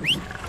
you